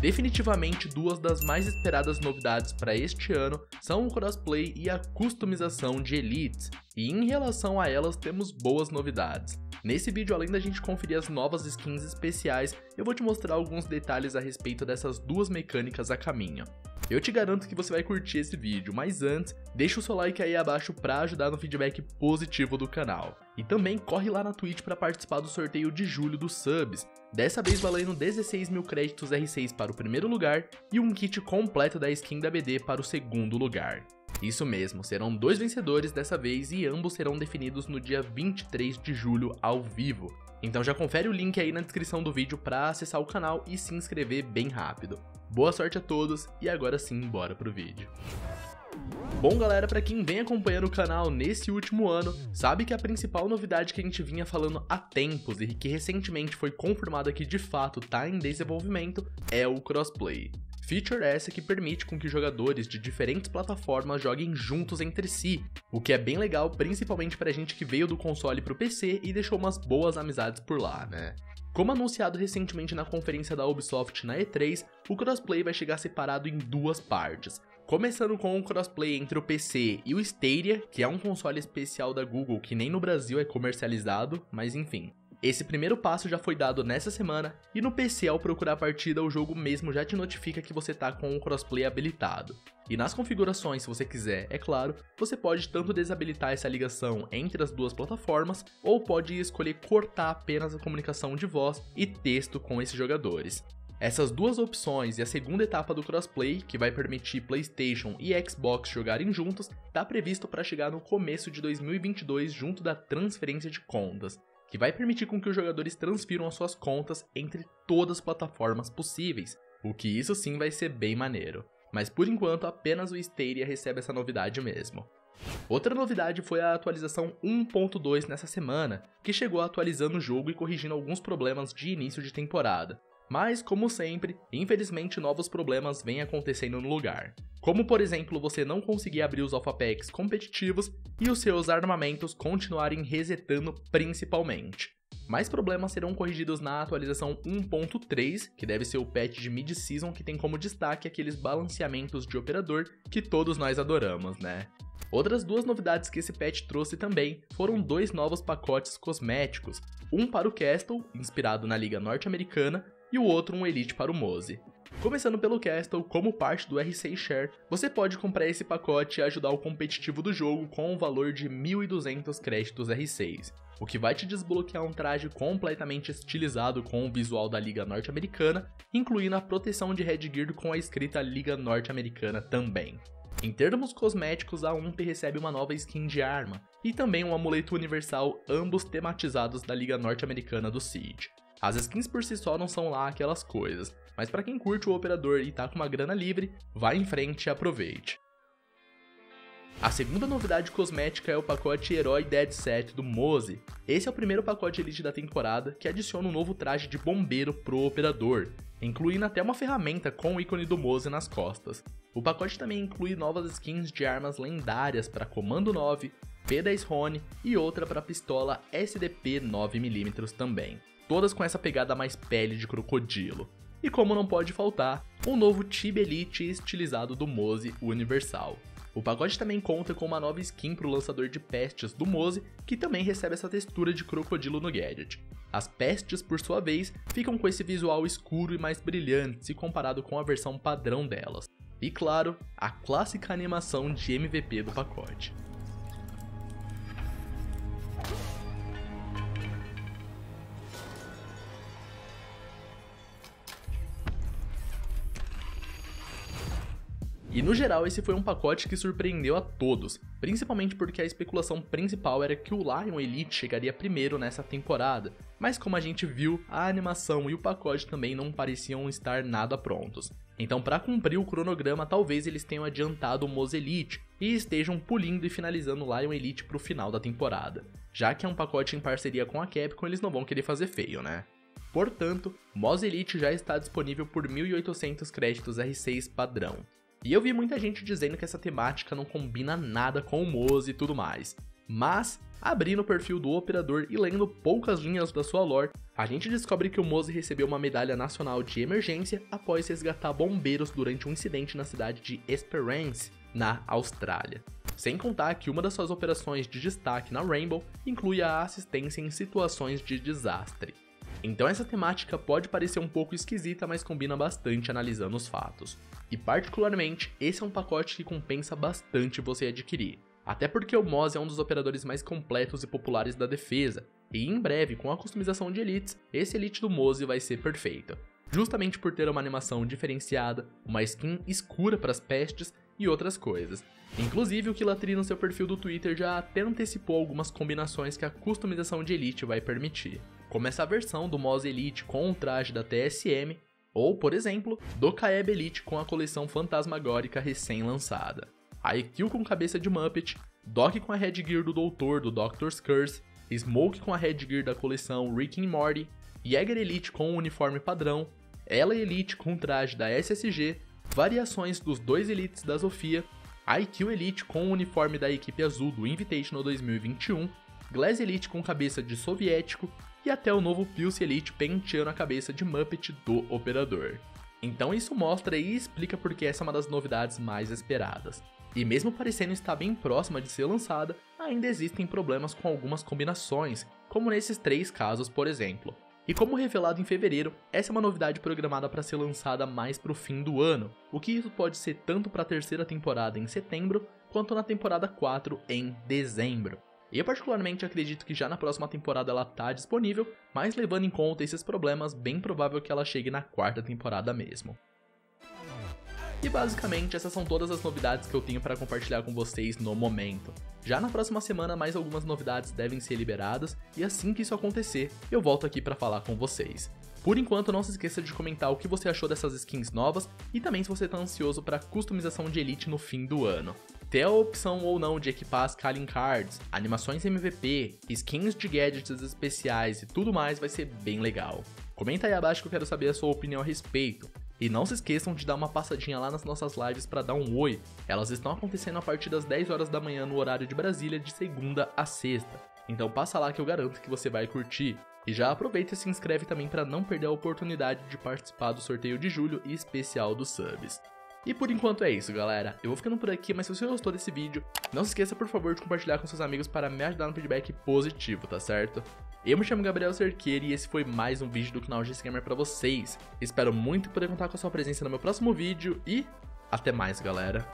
Definitivamente duas das mais esperadas novidades para este ano são o crossplay e a customização de elites, e em relação a elas temos boas novidades. Nesse vídeo, além da gente conferir as novas skins especiais, eu vou te mostrar alguns detalhes a respeito dessas duas mecânicas a caminho. Eu te garanto que você vai curtir esse vídeo, mas antes, deixa o seu like aí abaixo para ajudar no feedback positivo do canal. E também corre lá na Twitch para participar do sorteio de julho dos subs, dessa vez valendo 16 mil créditos R6 para o primeiro lugar e um kit completo da skin da BD para o segundo lugar. Isso mesmo, serão dois vencedores dessa vez e ambos serão definidos no dia 23 de julho ao vivo. Então já confere o link aí na descrição do vídeo para acessar o canal e se inscrever bem rápido. Boa sorte a todos e agora sim, bora pro vídeo. Bom galera, para quem vem acompanhando o canal nesse último ano, sabe que a principal novidade que a gente vinha falando há tempos e que recentemente foi confirmada que de fato está em desenvolvimento é o crossplay. Feature essa que permite com que jogadores de diferentes plataformas joguem juntos entre si, o que é bem legal principalmente pra gente que veio do console pro PC e deixou umas boas amizades por lá, né? Como anunciado recentemente na conferência da Ubisoft na E3, o crossplay vai chegar separado em duas partes. Começando com o crossplay entre o PC e o Stadia, que é um console especial da Google que nem no Brasil é comercializado, mas enfim. Esse primeiro passo já foi dado nessa semana, e no PC ao procurar a partida o jogo mesmo já te notifica que você está com o crossplay habilitado. E nas configurações, se você quiser, é claro, você pode tanto desabilitar essa ligação entre as duas plataformas, ou pode escolher cortar apenas a comunicação de voz e texto com esses jogadores. Essas duas opções e a segunda etapa do crossplay, que vai permitir PlayStation e Xbox jogarem juntos, está previsto para chegar no começo de 2022 junto da transferência de contas que vai permitir com que os jogadores transfiram as suas contas entre todas as plataformas possíveis, o que isso sim vai ser bem maneiro. Mas por enquanto apenas o Stadia recebe essa novidade mesmo. Outra novidade foi a atualização 1.2 nessa semana, que chegou atualizando o jogo e corrigindo alguns problemas de início de temporada, mas, como sempre, infelizmente novos problemas vêm acontecendo no lugar. Como, por exemplo, você não conseguir abrir os alpha packs competitivos e os seus armamentos continuarem resetando principalmente. Mais problemas serão corrigidos na atualização 1.3, que deve ser o patch de mid-season que tem como destaque aqueles balanceamentos de operador que todos nós adoramos, né? Outras duas novidades que esse patch trouxe também foram dois novos pacotes cosméticos, um para o Castle, inspirado na liga norte-americana, e o outro um Elite para o Mose. Começando pelo Castle, como parte do R6 Share, você pode comprar esse pacote e ajudar o competitivo do jogo com um valor de 1.200 créditos R6, o que vai te desbloquear um traje completamente estilizado com o visual da Liga Norte-Americana, incluindo a proteção de headgear com a escrita Liga Norte-Americana também. Em termos cosméticos, a UMP recebe uma nova skin de arma, e também um amuleto universal, ambos tematizados da Liga Norte-Americana do Siege. As skins por si só não são lá aquelas coisas, mas para quem curte o operador e tá com uma grana livre, vá em frente e aproveite. A segunda novidade cosmética é o pacote Herói Dead Set do Mose. Esse é o primeiro pacote Elite da temporada que adiciona um novo traje de bombeiro pro operador, incluindo até uma ferramenta com o ícone do Mose nas costas. O pacote também inclui novas skins de armas lendárias para Comando 9, P10 Rone e outra para pistola SDP 9mm também todas com essa pegada mais pele de crocodilo. E como não pode faltar, um novo Tib Elite estilizado do Mose Universal. O pacote também conta com uma nova skin para o lançador de pestes do Mose, que também recebe essa textura de crocodilo no gadget. As pestes, por sua vez, ficam com esse visual escuro e mais brilhante se comparado com a versão padrão delas. E claro, a clássica animação de MVP do pacote. E no geral, esse foi um pacote que surpreendeu a todos, principalmente porque a especulação principal era que o Lion Elite chegaria primeiro nessa temporada, mas como a gente viu, a animação e o pacote também não pareciam estar nada prontos. Então, para cumprir o cronograma, talvez eles tenham adiantado o Mose Elite e estejam pulindo e finalizando o Lion Elite para o final da temporada. Já que é um pacote em parceria com a Capcom, eles não vão querer fazer feio, né? Portanto, Mose Elite já está disponível por 1.800 créditos R6 padrão. E eu vi muita gente dizendo que essa temática não combina nada com o Moze e tudo mais. Mas Abrindo o perfil do operador e lendo poucas linhas da sua lore, a gente descobre que o Mose recebeu uma medalha nacional de emergência após resgatar bombeiros durante um incidente na cidade de Esperance, na Austrália. Sem contar que uma das suas operações de destaque na Rainbow inclui a assistência em situações de desastre. Então essa temática pode parecer um pouco esquisita, mas combina bastante analisando os fatos. E particularmente, esse é um pacote que compensa bastante você adquirir. Até porque o Moz é um dos operadores mais completos e populares da defesa, e em breve, com a customização de elites, esse elite do Moze vai ser perfeito. Justamente por ter uma animação diferenciada, uma skin escura para as pestes e outras coisas. Inclusive, o Kilatri no seu perfil do Twitter já até antecipou algumas combinações que a customização de Elite vai permitir. Como essa versão do Moz Elite com o traje da TSM, ou, por exemplo, do Kaeb Elite com a coleção fantasmagórica recém-lançada. A com cabeça de Muppet, Doc com a headgear do Doutor do Doctor's Curse, Smoke com a headgear da coleção Rick and Morty, Jäger Elite com o uniforme padrão, Ela Elite com traje da SSG, variações dos dois Elites da Zofia, IQ Elite com o uniforme da equipe azul do Invitational 2021, Glass Elite com cabeça de soviético e até o novo Pulse Elite penteando a cabeça de Muppet do operador. Então isso mostra e explica porque essa é uma das novidades mais esperadas. E mesmo parecendo estar bem próxima de ser lançada, ainda existem problemas com algumas combinações, como nesses três casos, por exemplo. E como revelado em fevereiro, essa é uma novidade programada para ser lançada mais para o fim do ano, o que isso pode ser tanto para a terceira temporada em setembro, quanto na temporada 4 em dezembro. Eu particularmente acredito que já na próxima temporada ela tá disponível, mas levando em conta esses problemas, bem provável que ela chegue na quarta temporada mesmo. E basicamente essas são todas as novidades que eu tenho para compartilhar com vocês no momento. Já na próxima semana mais algumas novidades devem ser liberadas e assim que isso acontecer, eu volto aqui para falar com vocês. Por enquanto, não se esqueça de comentar o que você achou dessas skins novas e também se você está ansioso para customização de Elite no fim do ano. Ter a opção ou não de equipar as Calling Cards, animações MVP, skins de gadgets especiais e tudo mais vai ser bem legal. Comenta aí abaixo que eu quero saber a sua opinião a respeito. E não se esqueçam de dar uma passadinha lá nas nossas lives para dar um oi. Elas estão acontecendo a partir das 10 horas da manhã no horário de Brasília, de segunda a sexta. Então passa lá que eu garanto que você vai curtir. E já aproveita e se inscreve também para não perder a oportunidade de participar do sorteio de julho e especial dos subs. E por enquanto é isso, galera. Eu vou ficando por aqui, mas se você gostou desse vídeo, não se esqueça por favor de compartilhar com seus amigos para me ajudar no feedback positivo, tá certo? Eu me chamo Gabriel Cerqueira e esse foi mais um vídeo do canal GC Gamer pra vocês. Espero muito poder contar com a sua presença no meu próximo vídeo e até mais, galera.